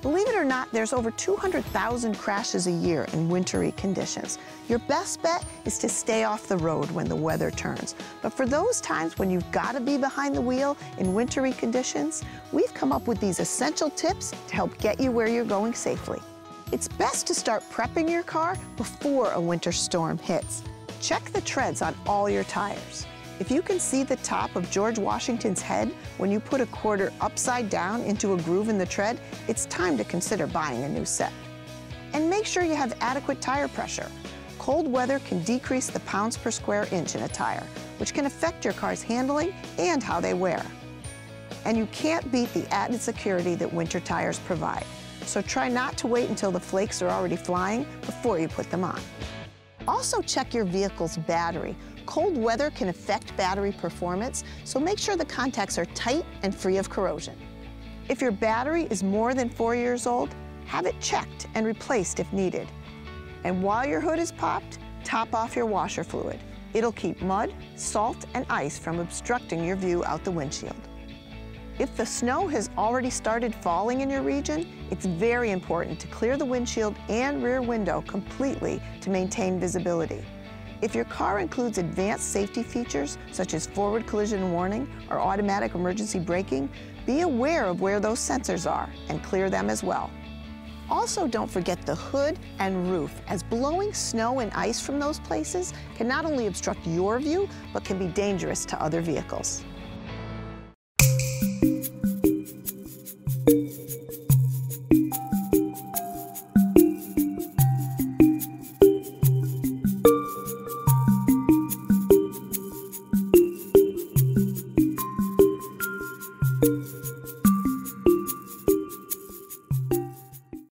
Believe it or not, there's over 200,000 crashes a year in wintry conditions. Your best bet is to stay off the road when the weather turns. But for those times when you've got to be behind the wheel in wintry conditions, we've come up with these essential tips to help get you where you're going safely. It's best to start prepping your car before a winter storm hits. Check the treads on all your tires. If you can see the top of George Washington's head when you put a quarter upside down into a groove in the tread, it's time to consider buying a new set. And make sure you have adequate tire pressure. Cold weather can decrease the pounds per square inch in a tire, which can affect your car's handling and how they wear. And you can't beat the added security that winter tires provide. So try not to wait until the flakes are already flying before you put them on. Also check your vehicle's battery Cold weather can affect battery performance, so make sure the contacts are tight and free of corrosion. If your battery is more than four years old, have it checked and replaced if needed. And while your hood is popped, top off your washer fluid. It'll keep mud, salt, and ice from obstructing your view out the windshield. If the snow has already started falling in your region, it's very important to clear the windshield and rear window completely to maintain visibility. If your car includes advanced safety features, such as forward collision warning or automatic emergency braking, be aware of where those sensors are and clear them as well. Also, don't forget the hood and roof, as blowing snow and ice from those places can not only obstruct your view, but can be dangerous to other vehicles.